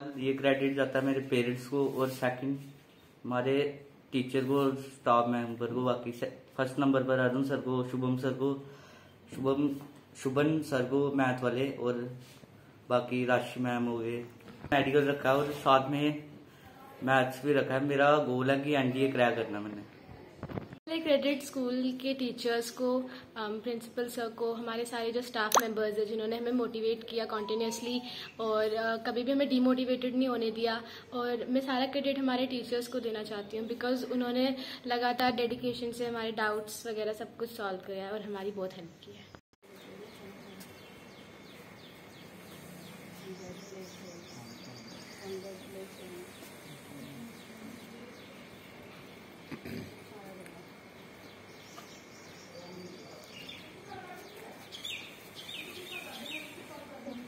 ये क्रेडिट जाता है मेरे पेरेंट्स को और सेकंड हमारे टीचर को और स्टाफ मेंबर को, बाकी फ़र्स्ट नंबर पर अरुण सर को, शुभम सर को, शुभम, शुभन सर को मैथ वाले और बाकी राशि मैम हो गए। मेडिकल रखा है और साथ में मैथ्स भी रखा है। मेरा गोल है कि एनडीए क्रैक करना मैंने। पहले क्रेडिट स्कूल के टीचर्स को प्रिंसिपल सर को हमारे सारे जो स्टाफ मेंबर्स हैं जिन्होंने हमें मोटिवेट किया कॉन्टीन्यूसली और uh, कभी भी हमें डीमोटिवेटेड नहीं होने दिया और मैं सारा क्रेडिट हमारे टीचर्स को देना चाहती हूँ बिकॉज़ उन्होंने लगातार डेडिकेशन से हमारे डाउट्स वगैरह सब कुछ सॉल्व किया है और हमारी बहुत हेल्प की है।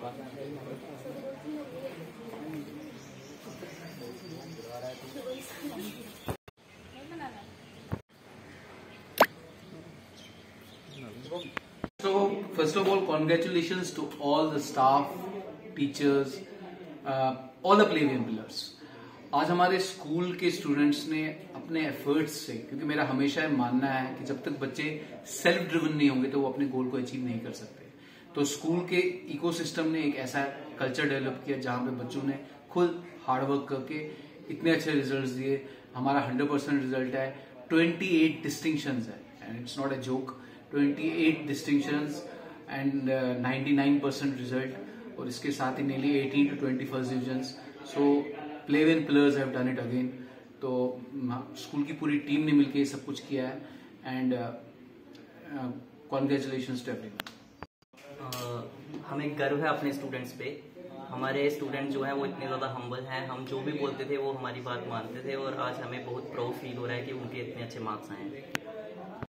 So, first of all, congratulations to all the staff, teachers, uh, all the playground pillars. आज हमारे स्कूल के स्टूडेंट्स ने अपने एफर्ट्स से क्योंकि मेरा हमेशा मानना है कि जब तक बच्चे सेल्फ ड्रिवन नहीं होंगे तो वो अपने गोल को अचीव नहीं कर सकते तो स्कूल के इकोसिस्टम ने एक ऐसा कल्चर डेवलप किया जहाँ पे बच्चों ने खुद हार्डवर्क करके इतने अच्छे रिजल्ट्स दिए। हमारा 100 परसेंट रिज़ल्ट है। 28 डिस्टिंक्शन है। And it's not a joke 28 distinctions and uh, 99 percent result और इसके साथ ही nearly 18 to 21 divisions so Playven players have done it again तो स्कूल की पूरी टीम ने मिलकर ये सब कुछ किया है। एंड कॉन्ग्रेचुलेशन टू एवरीवन हमें गर्व है अपने स्टूडेंट्स पे। हमारे स्टूडेंट जो हैं वो इतने ज़्यादा हम्बल हैं। हम जो भी बोलते थे वो हमारी बात मानते थे और आज हमें बहुत प्राउड फील हो रहा है कि उनके इतने अच्छे मार्क्स आए हैं।